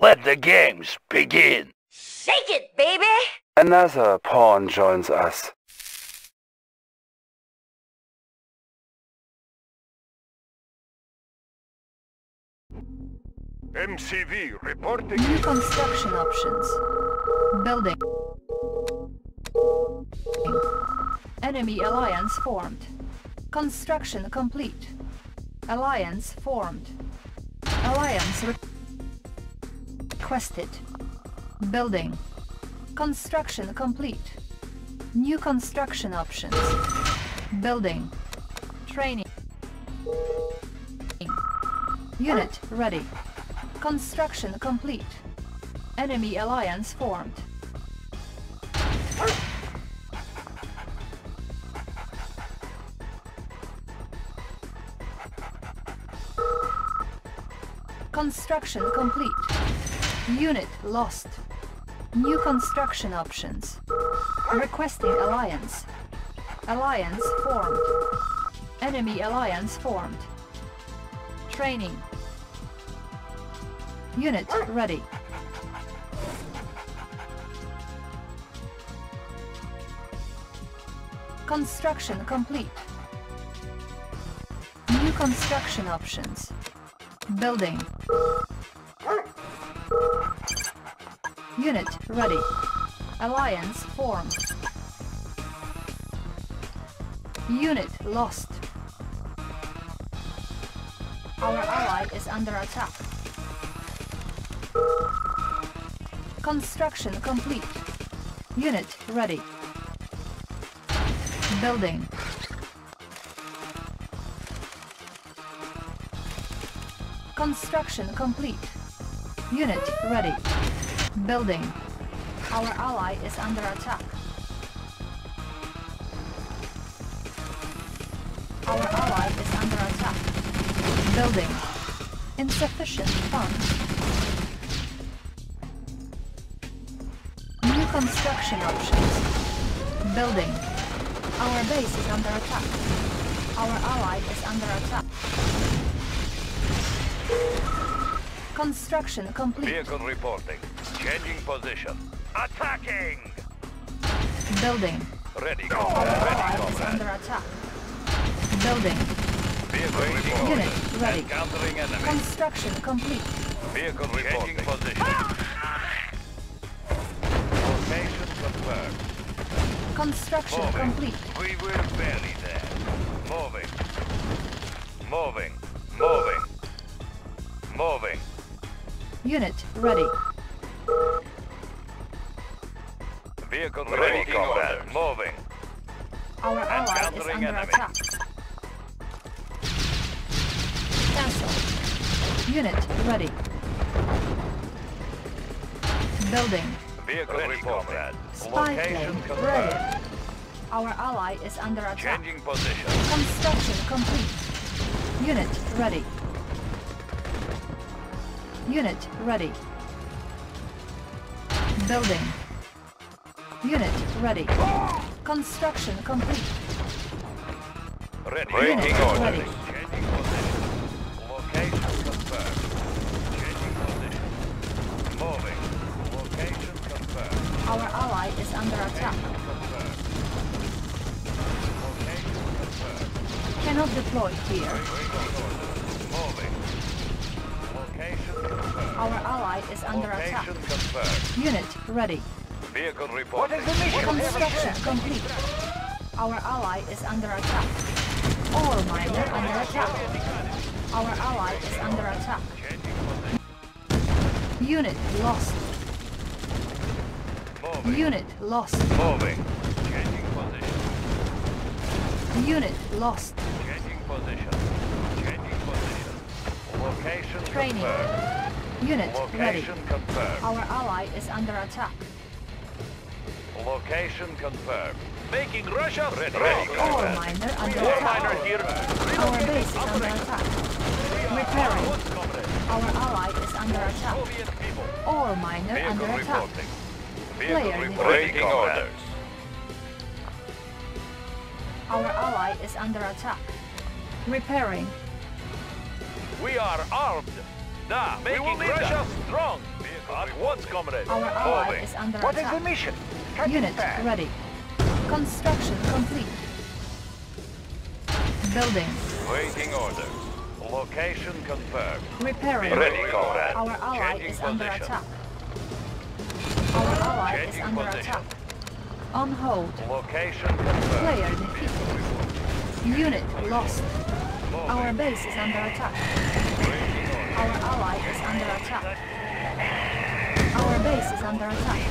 Let the games begin. Shake it, baby! Another pawn joins us. MCV reporting. New construction options. Building. Enemy alliance formed. Construction complete. Alliance formed. Alliance re requested. Building. Construction complete. New construction options. Building. Training. Unit ready. Construction complete. Enemy alliance formed. Construction complete. Unit lost. New construction options. Requesting alliance. Alliance formed. Enemy alliance formed. Training. Unit ready. Construction complete. New construction options. Building. Unit ready. Alliance formed. Unit lost. Our ally is under attack. Construction complete. Unit ready. Building. Construction complete. Unit ready. Building. Our ally is under attack. Our ally is under attack. Building. Insufficient funds. New construction options. Building. Our base is under attack. Our ally is under attack. Construction complete. Vehicle reporting. Changing position. Attacking! Building. Ready, Our comrade. Ready, ally comrade. under attack. Building. Vehicle reporting. Unit ready. Encountering enemy. Construction complete. Vehicle reporting. Changing position. Ah! Formation confirmed. Construction Moving. complete. We will barely there. Moving. Moving. Moving. Moving. Unit ready. Vehicle ready, combat. Moving. Our ally is under enemy. attack. Cancel. Unit ready. Building. Vehicle ready, comrade. Spy Location plane confirmed. ready. Our ally is under attack. Changing position. Construction complete. Unit ready. Unit ready. Building. Unit ready. Construction complete. Ready. Unit Breaking order. ready. Changing position. Location confirmed. Changing position. Moving. Location confirmed. Our ally is under attack. Confirmed. Location confirmed. Cannot deploy here. Moving. Location confirmed. Our ally is under attack. Confirmed. Unit ready. Vehicle reporting. Construction complete. Our ally is under attack. Ore miner under attack. Our ally is under attack. Changing position. Unit lost. Moving. Unit lost. Moving. Changing position. Unit lost. Changing position. Changing position. Location Training. confirmed. Unit ready. Confirmed. Our ally is under attack. Location confirmed. Making Russia ready. Ore miner under attack. here. Our base is under attack. Repairing. Our ally is under attack. Soviet people. Ore miner Vehicle under attack. reporting. Player reporting. defeated. orders. Our ally is under attack. Repairing. We are armed. Da, making Russia strong. Vehicle At once, comrade. Our ally Moving. is under What is attack. What is the mission? Cutting Unit fast. ready. Construction complete. Building. Waiting order. Location confirmed. Repairing. Ready, comrade. Our ally Changing is under position. attack. Our ally is under position. attack. On hold. Location confirmed. Player defeated. Unit lost. Our base is under attack. Our ally is under attack. Our base is under attack.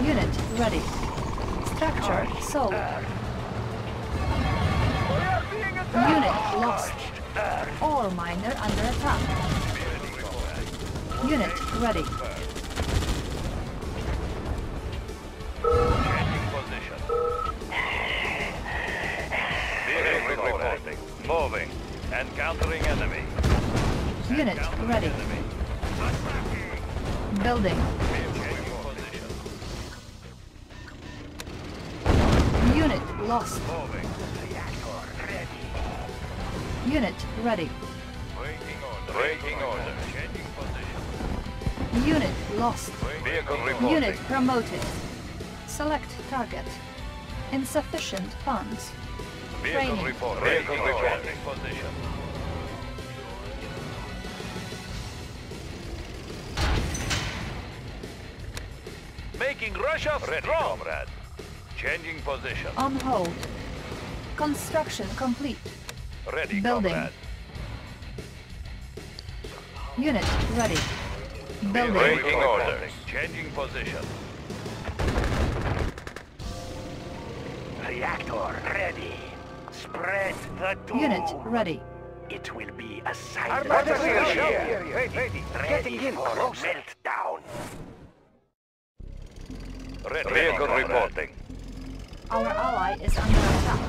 Unit ready. Structure sold. Unit lost. Ore miner under attack. Unit ready. Changing position. Vehicle. Moving. Encountering. Unit ready. Building. Unit lost. Unit ready. Order. Unit lost. Unit promoted. Select target. Insufficient funds. Vehicle. Vehicle reporting. Making Russia Ready, strong. comrade. Changing position. On hold. Construction complete. Ready, Building. comrade. Unit ready. Building. Waiting orders. Changing position. Reactor ready. Spread the doom. Unit ready. It will be a Our silent battery is here. Ready. Ready Getting in for closer. meltdown. Ready, Vehicle reporting. Our ally is under attack.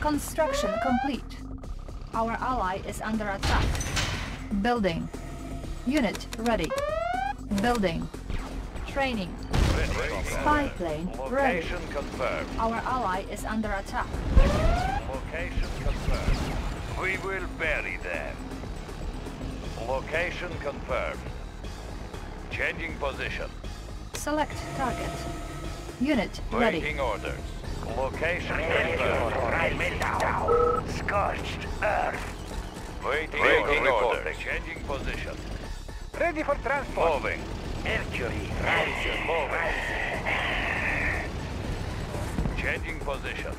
Construction complete. Our ally is under attack. Building. Unit ready. Building. Training. Spy plane ready. Location confirmed. Our ally is under attack. Location confirmed. We will bury them. Location confirmed. Changing position. Select target. Unit ready. Waiting orders. Location for confirmed. Scorched earth. Waiting, Waiting orders. Changing position. Ready for transport. Moving. Mercury rising. Moving. Changing position.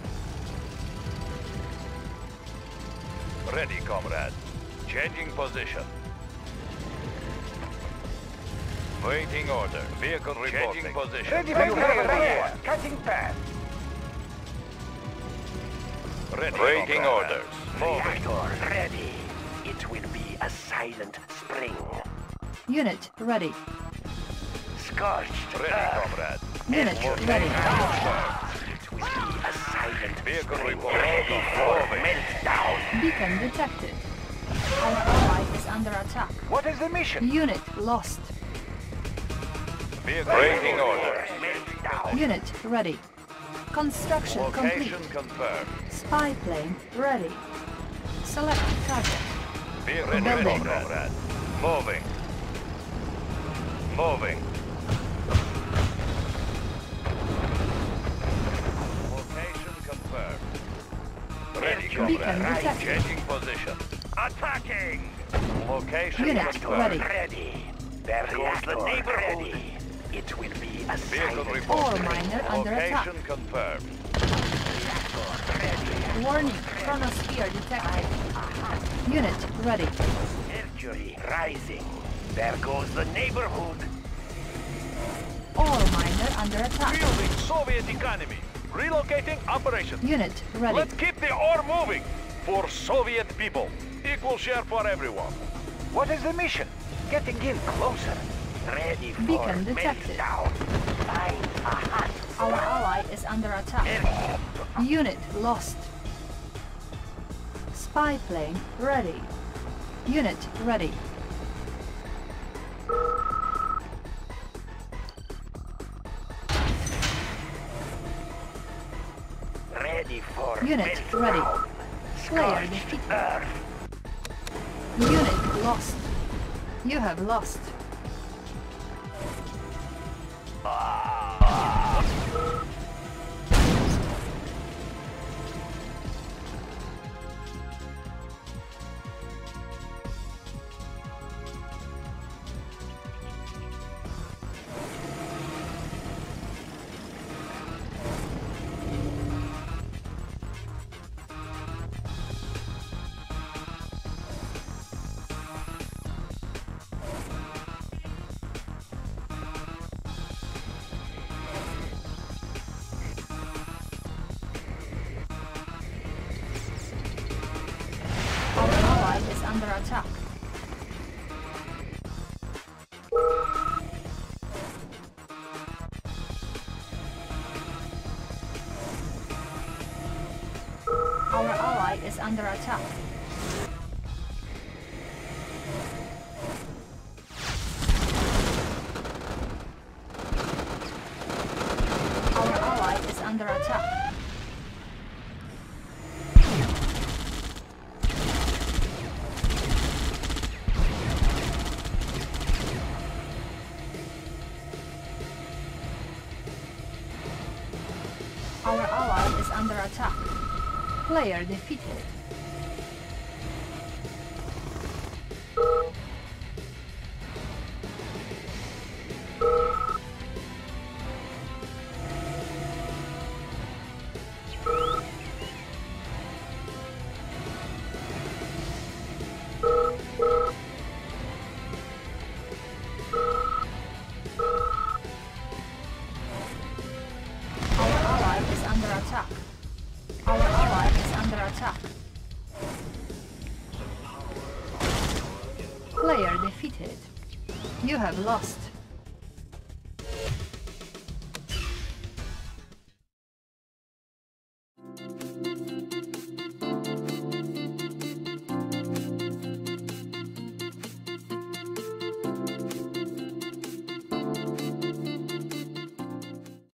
Ready, comrade. Changing position. Waiting order. Vehicle reporting. Changing position. Ready for transport. Cutting path. Ready, Waiting orders. Moving. Reactor ready. It will be a silent spring. Unit ready. Scorched Ready, earth. comrade. Unit ready. It will be a silent Vehicle spring. reporting. Ready for Moving. meltdown. Beacon detected. Our ally is under attack. What is the mission? Unit lost. Vehicle Waiting orders. Unit ready. Construction Location complete. confirmed. Spy plane ready. Select target. Vehicle ready, Building. comrade. Moving. Moving. Location confirmed. Ready, Beacon comrade. detected. Changing position. Attacking! Location Unit confirmed. ready. Ready. There goes the neighborhood. It will be a Vehicle silent reporting. Ore miner under attack. Location confirmed. Warning. Chronosphere detected. Unit ready. Mercury rising. There goes the neighborhood. Ore miner under attack. Building Soviet economy. Relocating operation. Unit ready. Let's keep the ore moving. For Soviet people. Equal share for everyone. What is the mission? Getting in closer. Ready for Beacon detected. Our ally is under attack. Unit lost. Spy plane ready. Unit ready. Ready for Unit ready. Player defeated. Unit lost. You have lost more. our ally is under attack. player defeated. player defeated. You have lost.